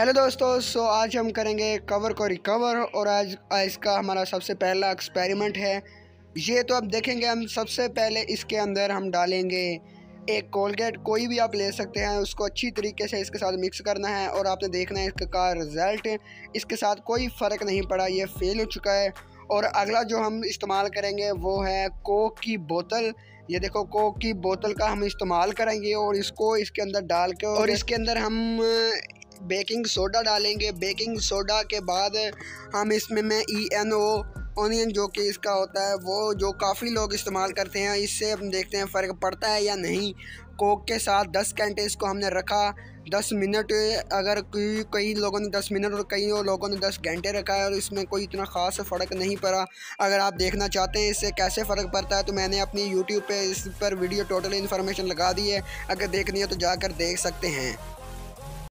Hello दोस्तों सो आज हम करेंगे कवर को रिकवर और आज इसका हमारा सबसे पहला एक्सपेरिमेंट है। ये तो अब देखेंगे, हम सबसे पहले इसके अंदर हम डालेंगे एक कोलगेट कोई भी आप ले सकते हैं, उसको अच्छी तरीके से इसके साथ मिक्स करना है और आपने देखना है इसका रिज़ल्ट इसके साथ कोई फ़र्क नहीं पड़ा, ये फेल हो चुका है। और अगला जो हम इस्तेमाल करेंगे, वो है कोक की बोतल। ये देखो कोक की बोतल का हम इस्तेमाल करेंगे और इसको इसके अंदर डाल के और इसके अंदर हम बेकिंग सोडा डालेंगे। बेकिंग सोडा के बाद हम इसमें मैं ई एन ओ ऑनियन जो कि इसका होता है, वो जो काफ़ी लोग इस्तेमाल करते हैं, इससे हम देखते हैं फ़र्क पड़ता है या नहीं। कोक के साथ 10 घंटे इसको हमने रखा। 10 मिनट, अगर कई कई लोगों ने 10 मिनट और कई और लोगों ने 10 घंटे रखा है और इसमें कोई इतना ख़ास फ़र्क नहीं पड़ा। अगर आप देखना चाहते हैं इससे कैसे फ़र्क पड़ता है तो मैंने अपनी यूट्यूब पे इस पर वीडियो टोटल इन्फॉर्मेशन लगा दी है। अगर देखनी है तो जाकर देख सकते हैं।